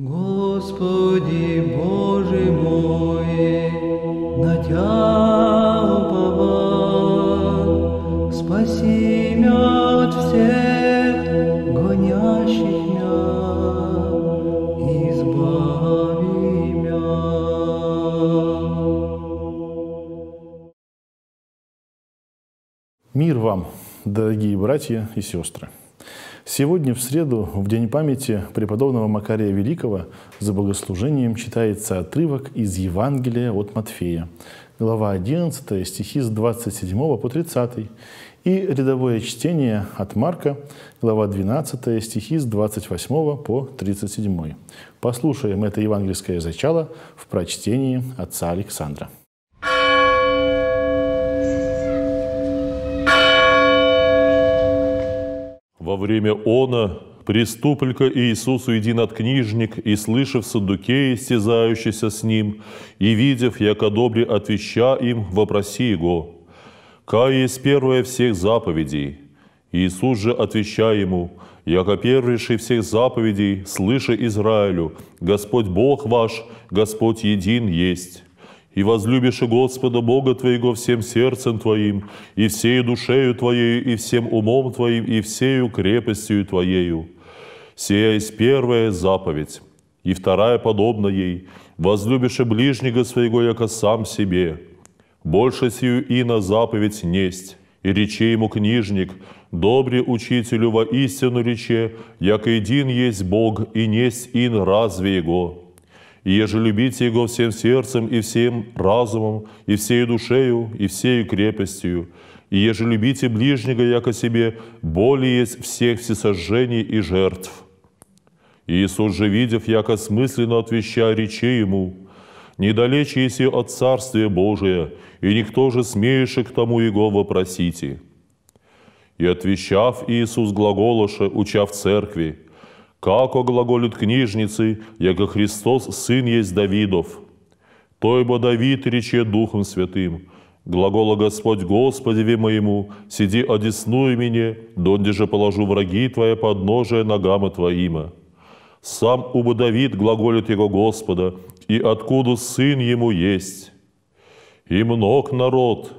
Господи Боже мой, на Тя уповал, спаси меня от всех гонящих меня, избави меня. Мир вам, дорогие братья и сестры! Сегодня, в среду, в День памяти преподобного Макария Великого, за богослужением читается отрывок из Евангелия от Матфея, глава 11, стихи с 27 по 30, и рядовое чтение от Марка, глава 12, стихи с 28 по 37. Послушаем это евангельское зачало в прочтении отца Александра. Во время она приступль-ка Иисусу единокнижник, и слышав Саддукея, истязающийся с ним, и видев, яко добре отвеща им, вопроси его, «Кая есть первая всех заповедей?» Иисус же, отвеща ему, «Яко первейший всех заповедей, слыша Израилю, Господь Бог ваш, Господь един есть» и возлюбишь Господа Бога твоего всем сердцем твоим, и всею душею твоею, и всем умом твоим, и всею крепостью твоею. Сия есть первая заповедь, и вторая подобна ей, возлюбишь ближнего своего, яко сам себе. Больше сию и на заповедь несть, и рече ему книжник, добре учителю во истину рече, яко един есть Бог, и несть ин разве Его. И еже любите Его всем сердцем и всем разумом, и всею душею, и всею крепостью, и еже любите ближнего, яко себе, более есть всех всесожжений и жертв. Иисус же, видев, яко смысленно отвеща речи Ему, «Недалече еси от Царствия Божия, и никто же смеешь к тому Его вопросите». И отвещав Иисус глаголоша, уча в церкви, Како глаголит книжницы, яко Христос Сын есть Давидов. Той бо Давид рече Духом Святым, глагола Господь Господеве моему, сиди одесную мне, донде же положу враги Твои подножие ногам Твоима. Сам убо Давид глаголит Его Господа, и откуда Сын Ему есть. И мног народ,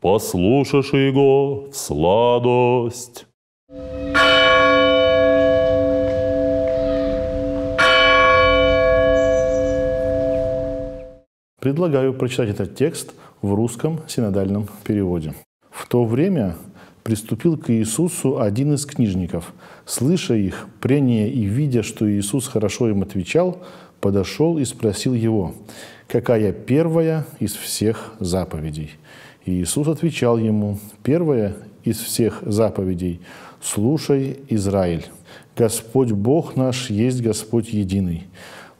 послушашь Его в сладость. Предлагаю прочитать этот текст в русском синодальном переводе. В то время приступил к Иисусу один из книжников. Слыша их прения и видя, что Иисус хорошо им отвечал, подошел и спросил его, «Какая первая из всех заповедей?» И Иисус отвечал ему, «Первая из всех заповедей – слушай, Израиль, Господь Бог наш есть Господь единый.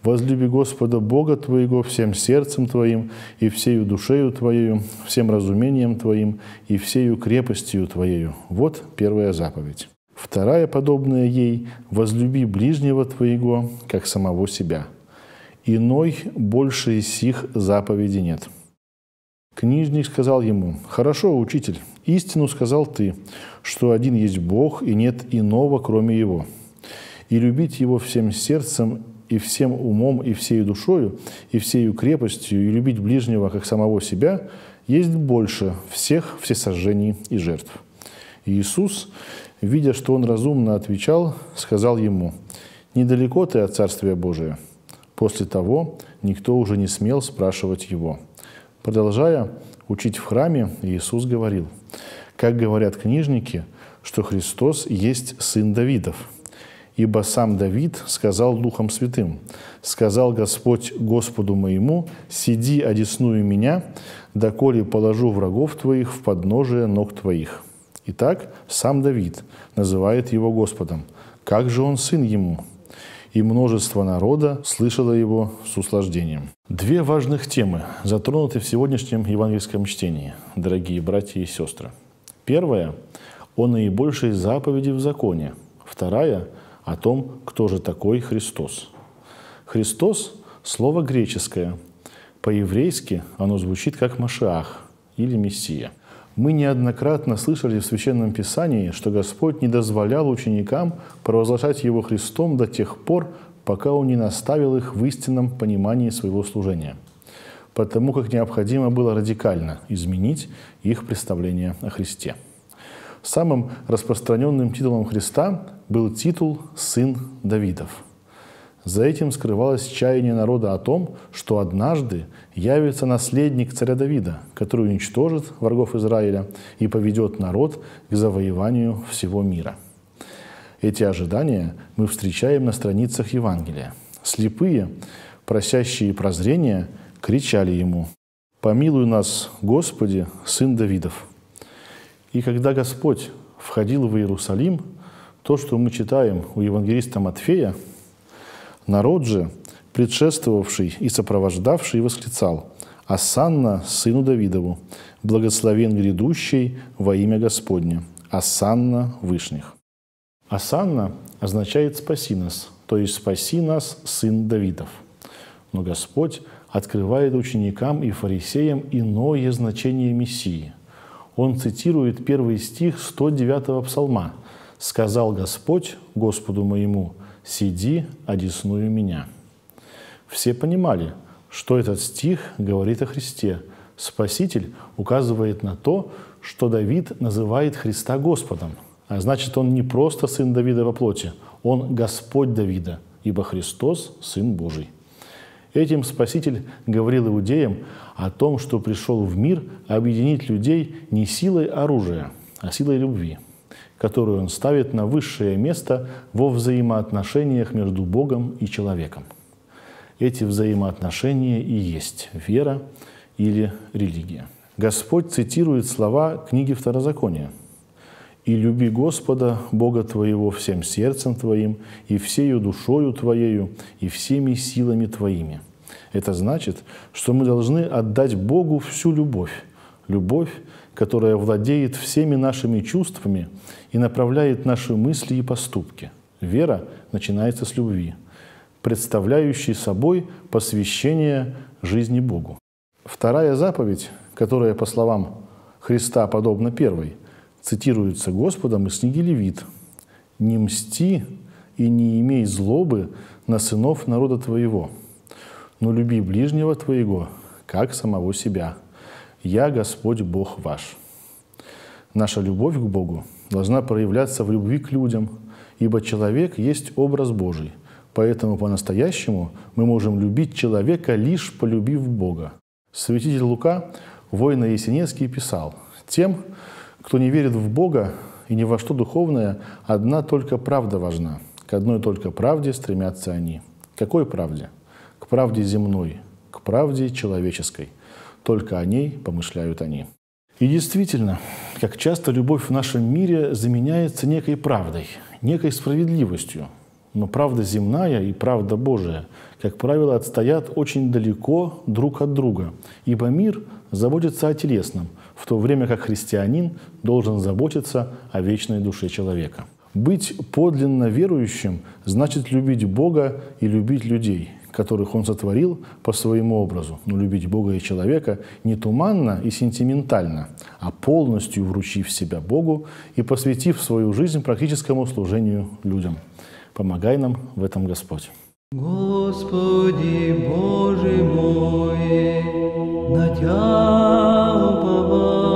Возлюби Господа Бога твоего всем сердцем твоим и всею душею твоею, всем разумением твоим и всею крепостью твоею. Вот первая заповедь. Вторая, подобная ей, возлюби ближнего твоего, как самого себя. Иной больше из сих заповеди нет. Книжник сказал ему, «Хорошо, учитель, истину сказал ты, что один есть Бог и нет иного, кроме Его. И любить Его всем сердцем и всем умом, и всею душою, и всею крепостью, и любить ближнего, как самого себя, есть больше всех всесожжений и жертв. Иисус, видя, что он разумно отвечал, сказал ему, «Недалеко ты от Царствия Божия». После того никто уже не смел спрашивать его. Продолжая учить в храме, Иисус говорил, «Как говорят книжники, что Христос есть Сын Давидов – Ибо сам Давид сказал Духом Святым, «Сказал Господь Господу моему, сиди, одесную меня, доколе положу врагов твоих в подножие ног твоих». Итак, сам Давид называет его Господом. Как же он сын ему? И множество народа слышало его с услаждением. Две важных темы затронуты в сегодняшнем евангельском чтении, дорогие братья и сестры. Первая – о наибольшей заповеди в законе. Вторая – о том, кто же такой Христос. Христос – слово греческое. По-еврейски оно звучит как Машиах или Мессия. Мы неоднократно слышали в Священном Писании, что Господь не дозволял ученикам провозглашать Его Христом до тех пор, пока Он не наставил их в истинном понимании своего служения, потому как необходимо было радикально изменить их представление о Христе. Самым распространенным титулом Христа был титул «Сын Давидов». За этим скрывалось чаяние народа о том, что однажды явится наследник царя Давида, который уничтожит врагов Израиля и поведет народ к завоеванию всего мира. Эти ожидания мы встречаем на страницах Евангелия. Слепые, просящие прозрения, кричали ему «Помилуй нас, Господи, Сын Давидов!» И когда Господь входил в Иерусалим, то, что мы читаем у евангелиста Матфея, народ же, предшествовавший и сопровождавший, восклицал «Асанна сыну Давидову, благословен грядущий во имя Господне, Асанна Вышних». Асанна означает «спаси нас», то есть «спаси нас, сын Давидов». Но Господь открывает ученикам и фарисеям иное значение Мессии – он цитирует первый стих 109-го псалма. «Сказал Господь Господу моему, сиди, одесную меня». Все понимали, что этот стих говорит о Христе. Спаситель указывает на то, что Давид называет Христа Господом. А значит, он не просто сын Давида во плоти, он Господь Давида, ибо Христос – Сын Божий. Этим Спаситель говорил иудеям о том, что пришел в мир объединить людей не силой оружия, а силой любви, которую он ставит на высшее место во взаимоотношениях между Богом и человеком. Эти взаимоотношения и есть вера или религия. Господь цитирует слова книги Второзакония – и люби Господа, Бога твоего, всем сердцем твоим, и всею душою твоею, и всеми силами твоими». Это значит, что мы должны отдать Богу всю любовь. Любовь, которая владеет всеми нашими чувствами и направляет наши мысли и поступки. Вера начинается с любви, представляющей собой посвящение жизни Богу. Вторая заповедь, которая, по словам Христа, подобна первой – цитируется Господом из книги Левит. «Не мсти и не имей злобы на сынов народа твоего, но люби ближнего твоего, как самого себя. Я Господь Бог ваш». Наша любовь к Богу должна проявляться в любви к людям, ибо человек есть образ Божий. Поэтому по-настоящему мы можем любить человека, лишь полюбив Бога. Святитель Лука, воин Есенинский, писал, «Тем, кто не верит в Бога и ни во что духовное, одна только правда важна. К одной только правде стремятся они. какой правде? К правде земной, к правде человеческой. Только о ней помышляют они. И действительно, как часто любовь в нашем мире заменяется некой правдой, некой справедливостью. Но правда земная и правда Божия, как правило, отстоят очень далеко друг от друга, ибо мир заботится о телесном – в то время как христианин должен заботиться о вечной душе человека. Быть подлинно верующим значит любить Бога и любить людей, которых Он сотворил по своему образу, но любить Бога и человека не туманно и сентиментально, а полностью вручив себя Богу и посвятив свою жизнь практическому служению людям. Помогай нам в этом Господь. Господи Боже мой, на Oh.